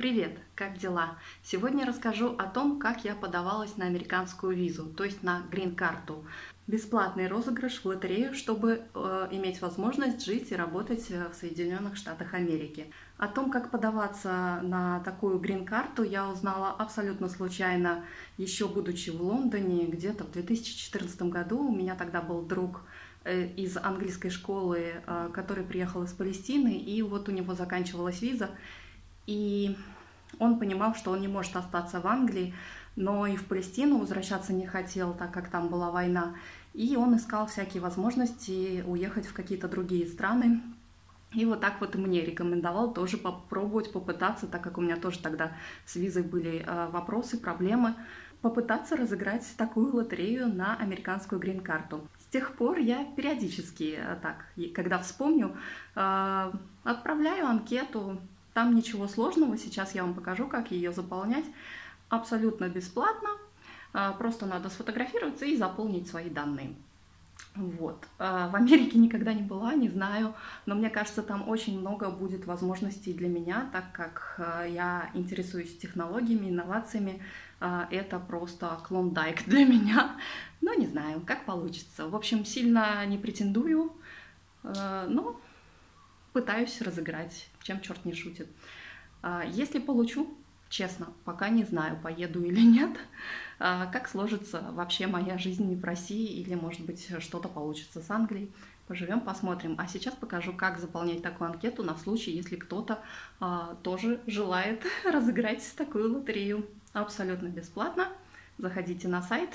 Привет, как дела? Сегодня расскажу о том, как я подавалась на американскую визу, то есть на грин-карту. Бесплатный розыгрыш в лотерею, чтобы э, иметь возможность жить и работать э, в Соединенных Штатах Америки. О том, как подаваться на такую грин-карту, я узнала абсолютно случайно, еще будучи в Лондоне, где-то в 2014 году. У меня тогда был друг э, из английской школы, э, который приехал из Палестины, и вот у него заканчивалась виза, и он понимал, что он не может остаться в Англии, но и в Палестину возвращаться не хотел, так как там была война. И он искал всякие возможности уехать в какие-то другие страны. И вот так вот мне рекомендовал тоже попробовать, попытаться, так как у меня тоже тогда с визой были э, вопросы, проблемы, попытаться разыграть такую лотерею на американскую грин-карту. С тех пор я периодически э, так, когда вспомню, э, отправляю анкету, там ничего сложного, сейчас я вам покажу, как ее заполнять. Абсолютно бесплатно, а, просто надо сфотографироваться и заполнить свои данные. Вот. А, в Америке никогда не была, не знаю, но мне кажется, там очень много будет возможностей для меня, так как а, я интересуюсь технологиями, инновациями. Это просто клондайк для меня. Но не знаю, как получится. В общем, сильно не претендую, но пытаюсь разыграть, чем черт не шутит. А, если получу, честно, пока не знаю, поеду или нет, а, как сложится вообще моя жизнь в России или, может быть, что-то получится с Англией. Поживем, посмотрим. А сейчас покажу, как заполнять такую анкету на случай, если кто-то а, тоже желает разыграть такую лотерею абсолютно бесплатно. Заходите на сайт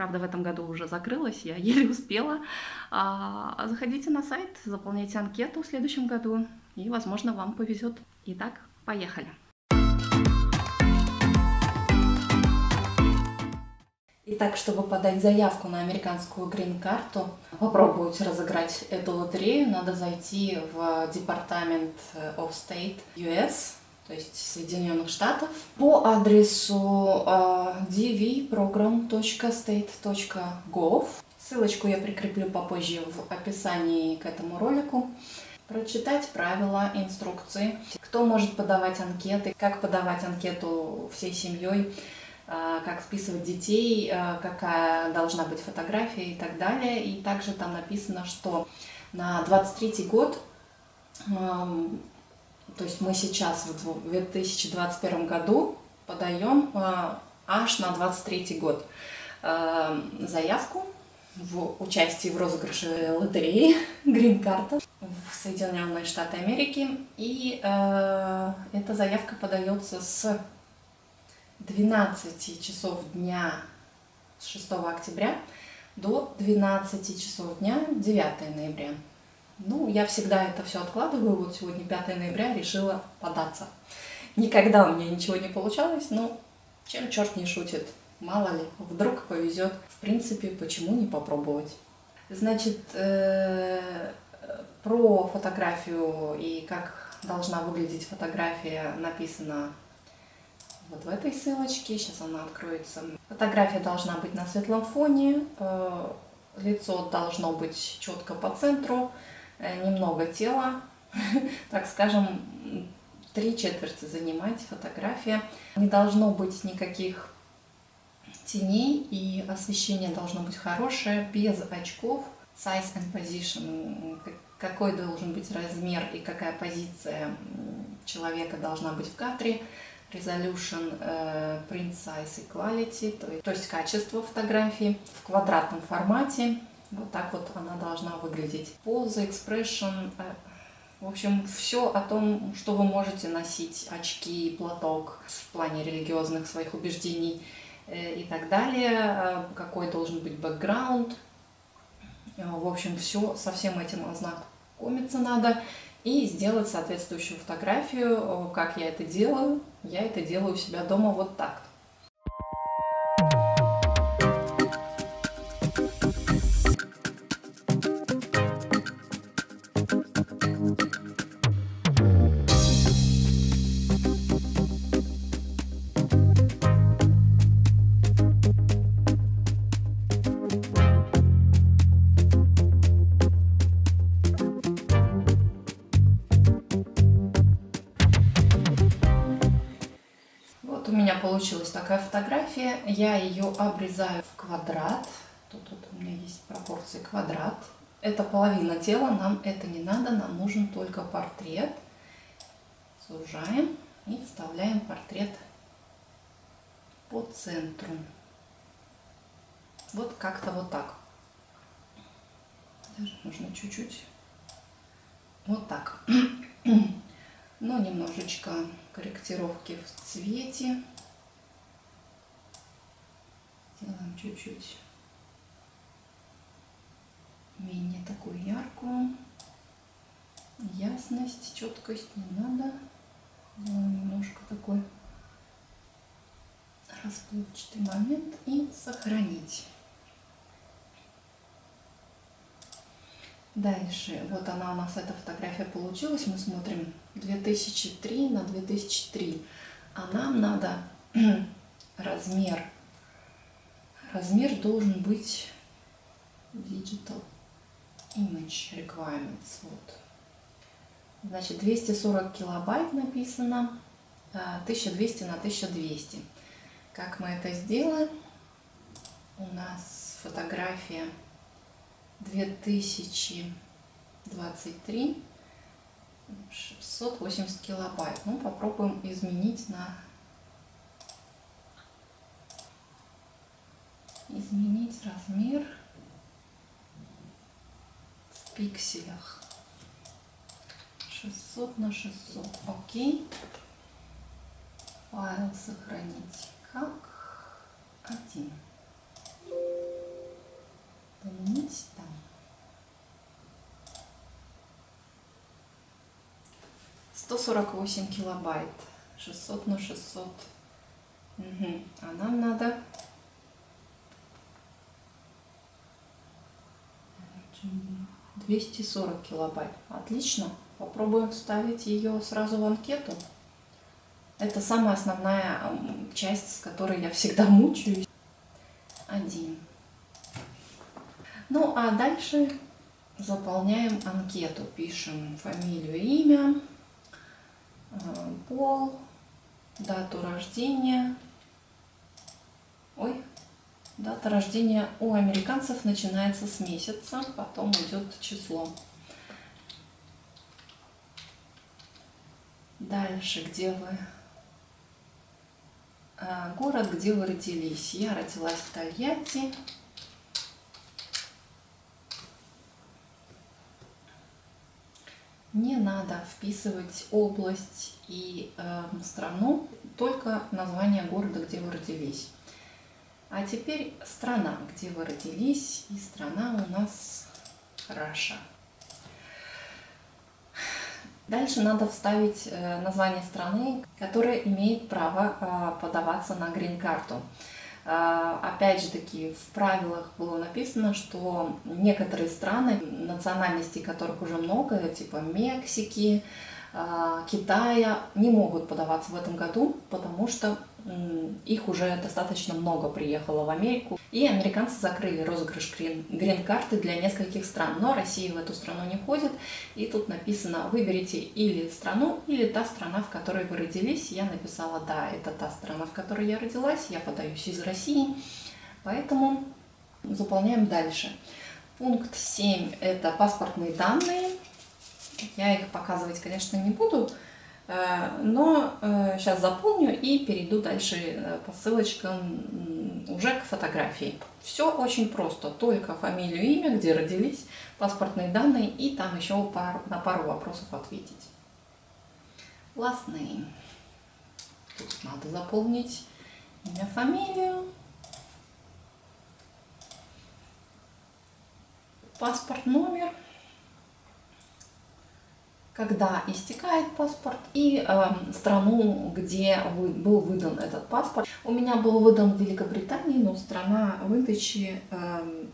Правда, в этом году уже закрылась, я еле успела. А, заходите на сайт, заполняйте анкету в следующем году, и, возможно, вам повезет. Итак, поехали. Итак, чтобы подать заявку на американскую грин-карту, попробовать разыграть эту лотерею, надо зайти в департамент of State US, то есть Соединенных Штатов, по адресу uh, dvprogram.state.gov. Ссылочку я прикреплю попозже в описании к этому ролику. Прочитать правила, инструкции, кто может подавать анкеты, как подавать анкету всей семьей, а, как списывать детей, какая должна быть фотография и так далее. И также там написано, что на 23 год то есть мы сейчас вот в 2021 году подаем э, аж на 23 год э, заявку в участии в розыгрыше лотереи грин-карта в Соединенные Штаты Америки. И э, эта заявка подается с 12 часов дня с 6 октября до 12 часов дня 9 ноября. Ну, я всегда это все откладываю. Вот сегодня 5 ноября решила податься. Никогда у меня ничего не получалось, но чем черт не шутит. Мало ли, вдруг повезет. В принципе, почему не попробовать? Значит, э, про фотографию и как должна выглядеть фотография написано вот в этой ссылочке. Сейчас она откроется. Фотография должна быть на светлом фоне, э, лицо должно быть четко по центру, немного тела, так скажем, три четверти занимать фотография. Не должно быть никаких теней и освещение должно быть хорошее, без очков. Size and position, какой должен быть размер и какая позиция человека должна быть в кадре. Resolution, э, print size и quality, то есть качество фотографии в квадратном формате, вот так вот она должна выглядеть. Поза, экспрессион, э, в общем, все о том, что вы можете носить, очки, платок в плане религиозных своих убеждений э, и так далее, э, какой должен быть бэкграунд. В общем, все со всем этим ознакомиться надо и сделать соответствующую фотографию. Как я это делаю? Я это делаю у себя дома вот так. Получилась такая фотография. Я ее обрезаю в квадрат. Тут, тут у меня есть пропорции квадрат. Это половина тела, нам это не надо, нам нужен только портрет. Сужаем и вставляем портрет по центру. Вот как-то вот так. Даже нужно чуть-чуть. Вот так. Но немножечко корректировки в цвете. Делаем чуть-чуть менее такую яркую. Ясность, четкость не надо. Делаем немножко такой расплывчатый момент и сохранить. Дальше, вот она у нас, эта фотография получилась. Мы смотрим 2003 на 2003. А нам надо размер. Размер должен быть Digital Image Requirements. Вот. Значит, 240 килобайт написано, 1200 а, на 1200. Как мы это сделаем? У нас фотография 2023 680 килобайт. Ну, попробуем изменить на изменить размер в пикселях 600 на 600 окей файл сохранить как один заменить там. Сто сорок восемь килобайт. Шестьсот на шестьсот. Угу. А нам надо двести сорок килобайт. Отлично. Попробуем вставить ее сразу в анкету. Это самая основная часть, с которой я всегда мучаюсь. Один. Ну, а дальше заполняем анкету. Пишем фамилию, имя, э, пол, дату рождения. Ой, дата рождения у американцев начинается с месяца, потом идет число. Дальше, где вы? Э, город, где вы родились. Я родилась в Тольятти. не надо вписывать область и э, страну, только название города, где вы родились. А теперь страна, где вы родились, и страна у нас Раша. Дальше надо вставить э, название страны, которая имеет право э, подаваться на грин-карту. А, опять же таки, в правилах было написано, что некоторые страны, национальностей которых уже много, типа Мексики, Китая, не могут подаваться в этом году, потому что их уже достаточно много приехало в Америку. И американцы закрыли розыгрыш грин-карты для нескольких стран. Но Россия в эту страну не входит. И тут написано, выберите или страну, или та страна, в которой вы родились. Я написала, да, это та страна, в которой я родилась. Я подаюсь из России. Поэтому заполняем дальше. Пункт 7 – это паспортные данные. Я их показывать, конечно, не буду. Э, но сейчас э, заполню и перейду дальше э, по ссылочкам уже к фотографии. Все очень просто, только фамилию, имя, где родились, паспортные данные и там еще на пару вопросов ответить. Last name. Тут надо заполнить имя, фамилию. Паспорт, номер когда истекает паспорт, и э, страну, где вы, был выдан этот паспорт. У меня был выдан в Великобритании, но страна выдачи э,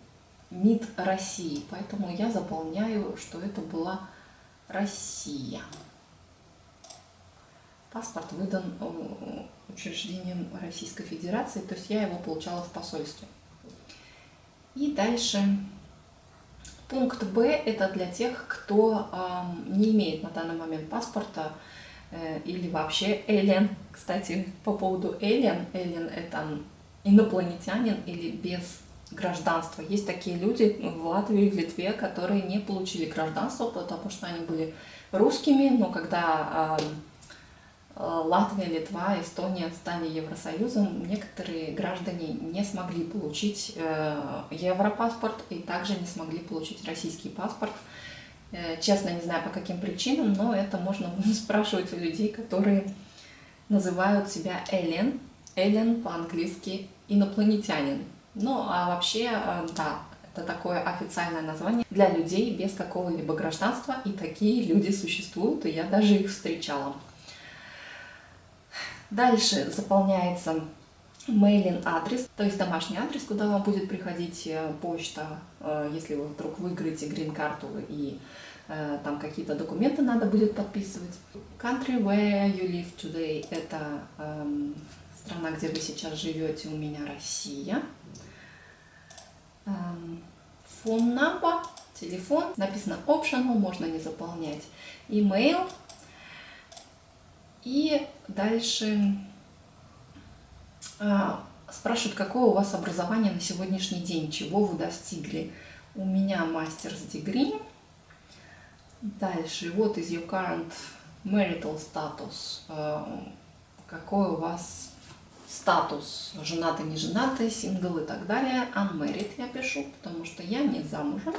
МИД России, поэтому я заполняю, что это была Россия. Паспорт выдан э, учреждением Российской Федерации, то есть я его получала в посольстве. И дальше Пункт Б – это для тех, кто не имеет на данный момент паспорта. э, или вообще Элен. Кстати, по поводу Элен, Элен это инопланетянин или без гражданства. Есть такие люди в Латвии, в Литве, которые не получили гражданство, потому что они были русскими, но когда э, Латвия, Литва, Эстония стали Евросоюзом, некоторые граждане не смогли получить э, европаспорт и также не смогли получить российский паспорт. Э, честно, не знаю по каким причинам, но это можно спрашивать у людей, которые называют себя Элен. Элен по-английски инопланетянин. Ну, а вообще, э, да, это такое официальное название для людей без какого-либо гражданства, и такие люди существуют, и я даже их встречала. Дальше заполняется мейлин адрес, то есть домашний адрес, куда вам будет приходить э, почта, э, если вы вдруг выиграете грин-карту и там какие-то документы надо будет подписывать. Country where you live today – это эм, страна, где вы сейчас живете, у меня Россия. Phone number, телефон, написано optional, можно не заполнять. Email. И дальше а, спрашивают, какое у вас образование на сегодняшний день, чего вы достигли. У меня мастерс degree. Дальше, what is your current marital status? А, какой у вас статус женатый, не женатый, сингл и так далее. Unmarried я пишу, потому что я не замужем.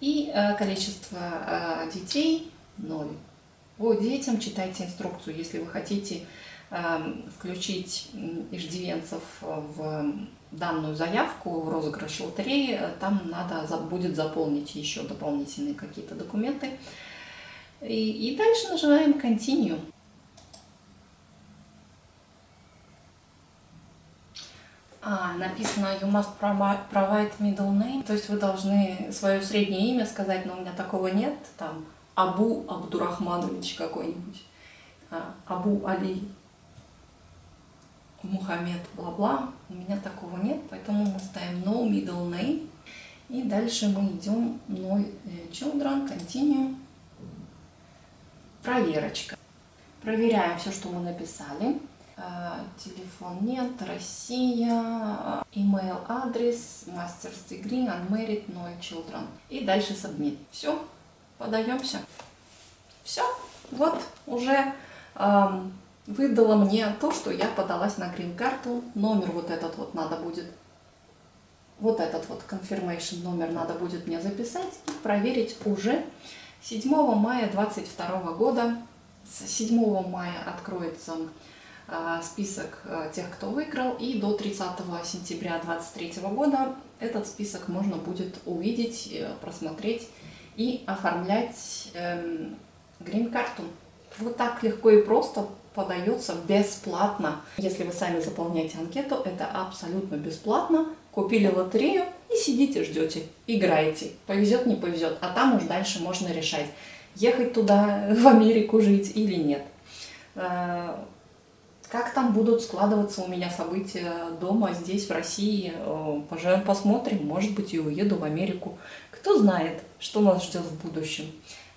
И э, количество детей 0. По детям читайте инструкцию, если вы хотите э, включить иждивенцев в данную заявку в розыгрыш лотереи, э, там надо будет заполнить еще дополнительные какие-то документы. И, и дальше нажимаем Continue. А, написано you must provide middle name, то есть вы должны свое среднее имя сказать, но у меня такого нет, там Абу Абдурахманович какой-нибудь, а, Абу Али Мухаммед, бла-бла, у меня такого нет, поэтому мы ставим no middle name, и дальше мы идем 0 э, children, continue, проверочка. Проверяем все, что мы написали. Э, телефон нет, Россия, email адрес, master's degree, unmarried, no children. И дальше submit. Все, подаемся. Все, вот уже эм, выдала мне то, что я подалась на грин-карту. Номер вот этот вот надо будет, вот этот вот confirmation номер надо будет мне записать и проверить уже 7 мая 2022 года. С 7 мая откроется Э, список э, тех, кто выиграл, и до 30 сентября 2023 года этот список можно будет увидеть, э, просмотреть и оформлять эм, грин-карту. Вот так легко и просто подается бесплатно. Если вы сами заполняете анкету, это абсолютно бесплатно. Купили лотерею и сидите, ждете, играете. Повезет, не повезет. А там уж дальше можно решать, ехать туда, в Америку жить или нет. Как там будут складываться у меня события дома, здесь, в России, э, поживем, посмотрим, может быть, и уеду в Америку. Кто знает, что нас ждет в будущем.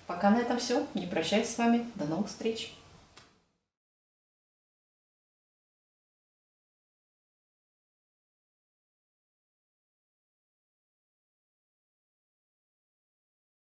Пока на этом все. Не прощаюсь с вами. До новых встреч.